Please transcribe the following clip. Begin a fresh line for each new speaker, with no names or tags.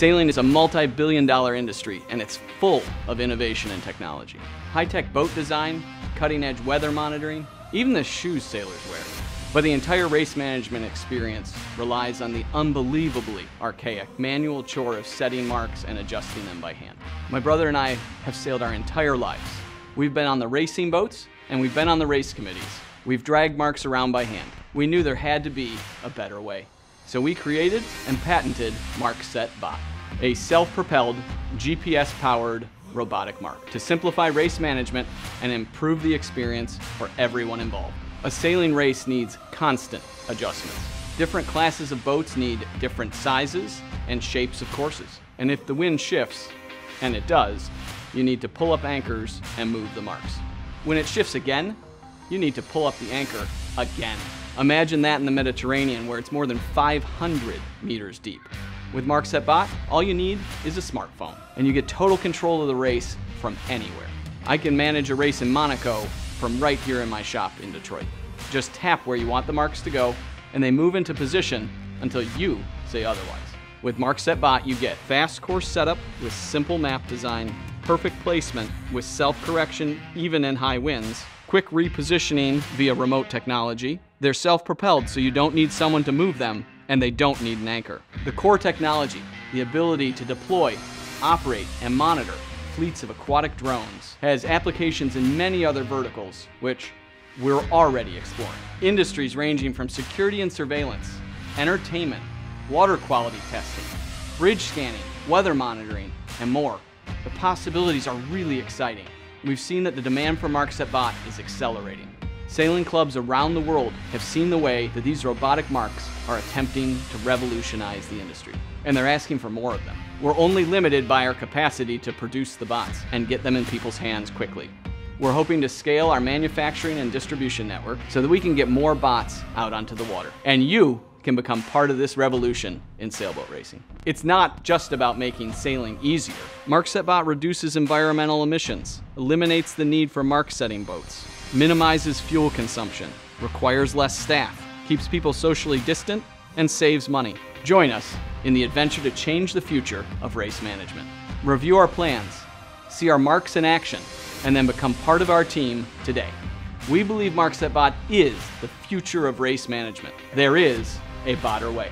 Sailing is a multi-billion dollar industry and it's full of innovation and technology. High-tech boat design, cutting-edge weather monitoring, even the shoes sailors wear. But the entire race management experience relies on the unbelievably archaic manual chore of setting marks and adjusting them by hand. My brother and I have sailed our entire lives. We've been on the racing boats and we've been on the race committees. We've dragged marks around by hand. We knew there had to be a better way. So we created and patented MarkSet Bot, a self-propelled, GPS-powered robotic mark to simplify race management and improve the experience for everyone involved. A sailing race needs constant adjustments. Different classes of boats need different sizes and shapes of courses. And if the wind shifts, and it does, you need to pull up anchors and move the marks. When it shifts again, you need to pull up the anchor again. Imagine that in the Mediterranean where it's more than 500 meters deep. With MarkSet Bot, all you need is a smartphone, and you get total control of the race from anywhere. I can manage a race in Monaco from right here in my shop in Detroit. Just tap where you want the marks to go, and they move into position until you say otherwise. With MarkSet Bot, you get fast course setup with simple map design, perfect placement with self-correction even in high winds, quick repositioning via remote technology. They're self-propelled so you don't need someone to move them and they don't need an anchor. The core technology, the ability to deploy, operate, and monitor fleets of aquatic drones, has applications in many other verticals, which we're already exploring. Industries ranging from security and surveillance, entertainment, water quality testing, bridge scanning, weather monitoring, and more. The possibilities are really exciting we've seen that the demand for MarkSet Bot is accelerating. Sailing clubs around the world have seen the way that these robotic marks are attempting to revolutionize the industry, and they're asking for more of them. We're only limited by our capacity to produce the bots and get them in people's hands quickly. We're hoping to scale our manufacturing and distribution network so that we can get more bots out onto the water. And you can become part of this revolution in sailboat racing. It's not just about making sailing easier. MarkSetBot reduces environmental emissions, eliminates the need for mark setting boats, minimizes fuel consumption, requires less staff, keeps people socially distant, and saves money. Join us in the adventure to change the future of race management. Review our plans, see our marks in action, and then become part of our team today. We believe MarkSetBot is the future of race management. There is a Botter way.